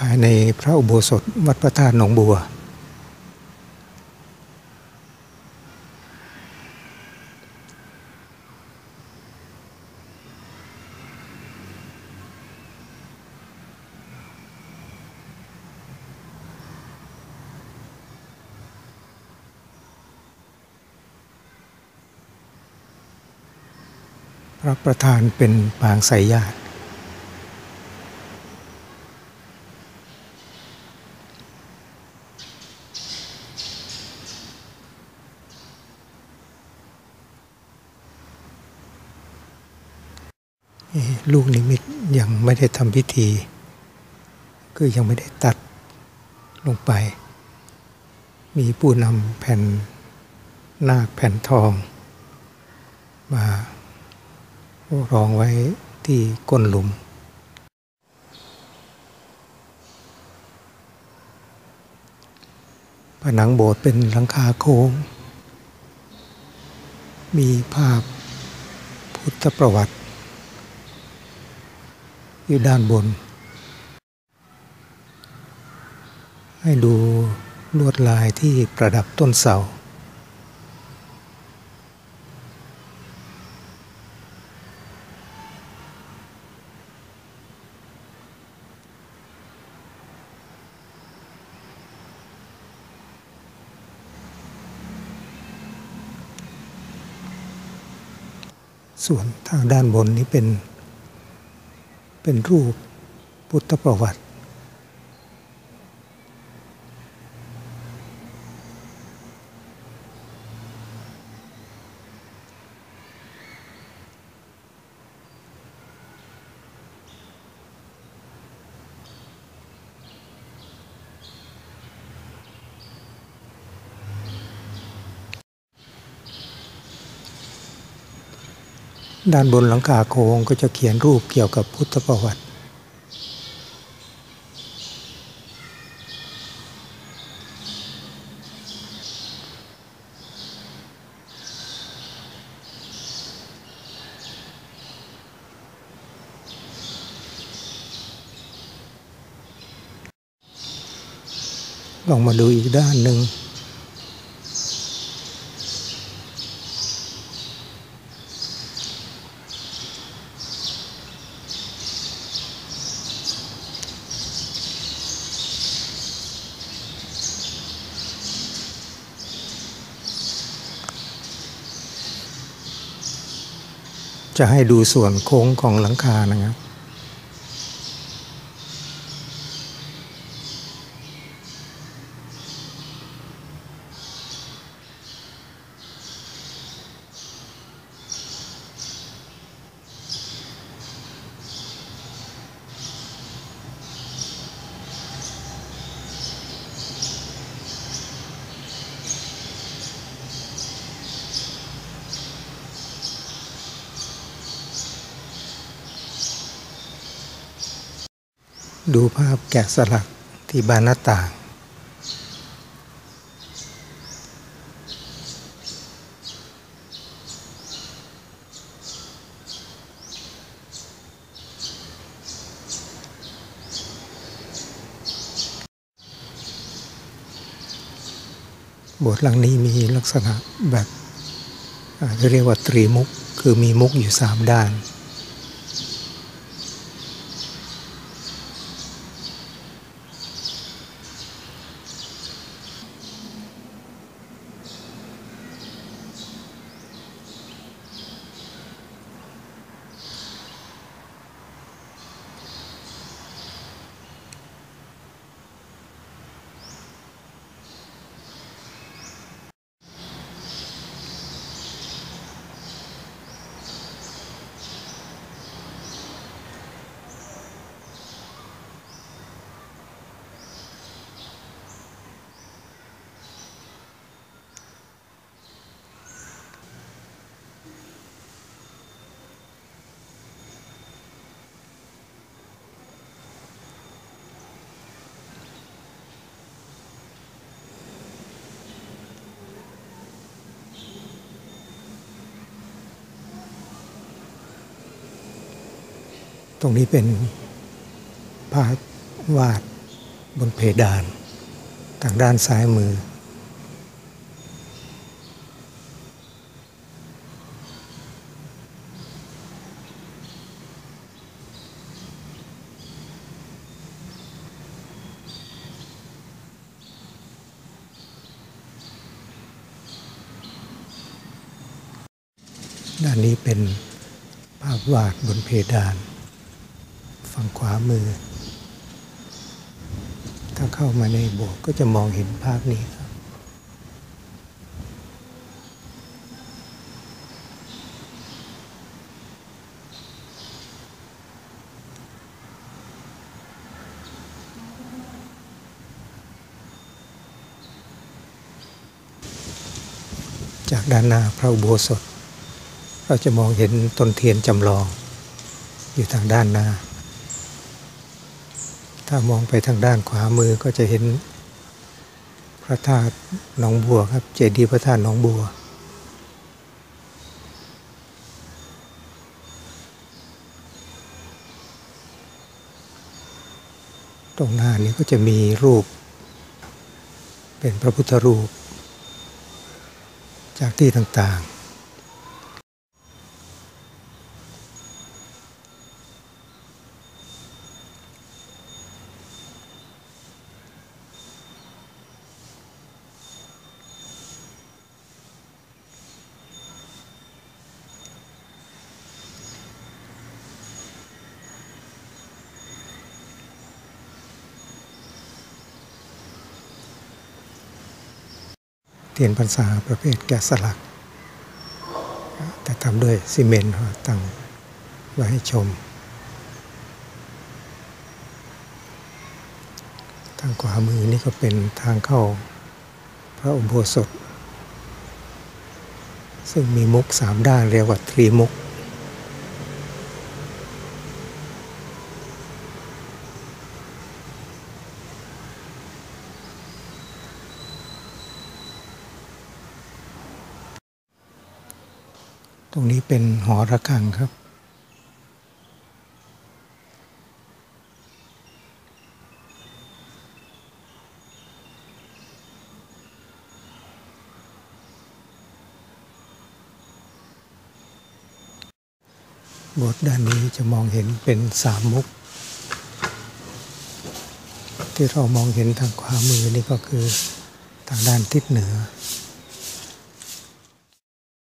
ภายในพระอุโบสถวัดพระธาตุหนองบัว พระประธานเป็นปางสายญาติ ลูกนิมิตยังไม่ได้ทำพิธี ก็ยังไม่ได้ตัดลงไป มีผู้นำแผ่นนาคแผ่นทอง มารองไว้ที่ก้นหลุม ผนังโบสถ์เป็นหลังคาโค้ง มีภาพพุทธประวัติ อยู่ด้านบน ให้ดูลวดลายที่ประดับต้นเสา ส่วนทางด้านบนนี้เป็น เป็นรูปพุทธประวัติ ด้านบนหลังคาโค้งก็จะเขียนรูปเกี่ยวกับพุทธประวัติ ลองมาดูอีกด้านหนึ่ง จะให้ดูส่วนโค้งของหลังคานะครับ ดูภาพแกะสลักที่บานหน้าต่างบสถ์หลังนี้มีลักษณะแบบเรียกว่าตรีมุก คือมีมุกอยู่สามด้าน ตรงนี้เป็นพระวาดบนเพดาน ทางด้านซ้ายมือ ด้านนี้เป็นภาพวาดบนเพดาน ฝั่งขวามือ ถ้าเข้ามาในโบสถ์ก็จะมองเห็นภาพนี้ครับ จากด้านหน้าพระอุโบสถ เราจะมองเห็นต้นเทียนจำลองอยู่ทางด้านหน้า ถ้ามองไปทางด้านขวามือก็จะเห็นพระธาตุหนองบัวครับ เจดีย์พระธาตุหนองบัว ตรงหน้านี้ก็จะมีรูป เป็นพระพุทธรูป จากที่ต่างๆ ทียนพรรษาประเภทแกะสลัก แต่ทำด้วยซีเมนต์ตั้งไว้ให้ชม ทางขวามือนี่ก็เป็นทางเข้าพระอุโบสถ ซึ่งมีมุกสามด้านเรียกว่าทรีมุก ตรงนี้เป็นหอระฆังครับ บทด้านนี้จะมองเห็นเป็นสามมุก ที่เรามองเห็นทางขวามือนี่ก็คือทางด้านทิศเหนือ